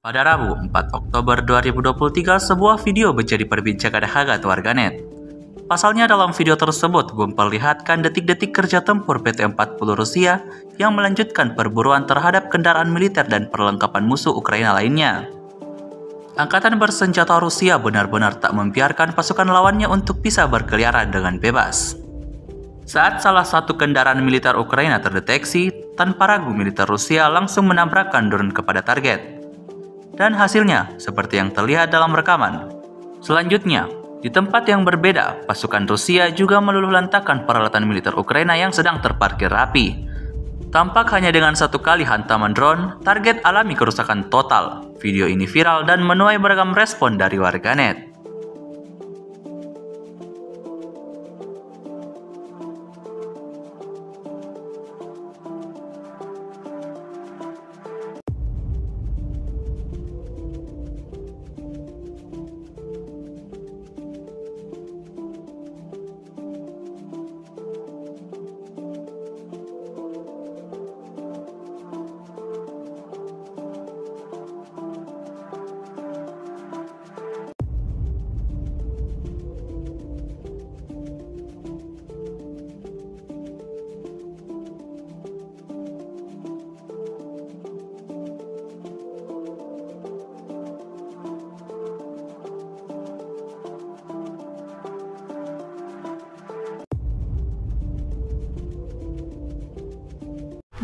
Pada Rabu 4 Oktober 2023, sebuah video menjadi perbincangan hangat warganet. Pasalnya dalam video tersebut memperlihatkan detik-detik kerja tempur PT-40 Rusia yang melanjutkan perburuan terhadap kendaraan militer dan perlengkapan musuh Ukraina lainnya. Angkatan bersenjata Rusia benar-benar tak membiarkan pasukan lawannya untuk bisa berkeliaran dengan bebas. Saat salah satu kendaraan militer Ukraina terdeteksi, tanpa ragu militer Rusia langsung menabrakkan drone kepada target dan hasilnya seperti yang terlihat dalam rekaman. Selanjutnya, di tempat yang berbeda, pasukan Rusia juga meluluh lantakan peralatan militer Ukraina yang sedang terparkir rapi. Tampak hanya dengan satu kali hantaman drone, target alami kerusakan total. Video ini viral dan menuai beragam respon dari warganet.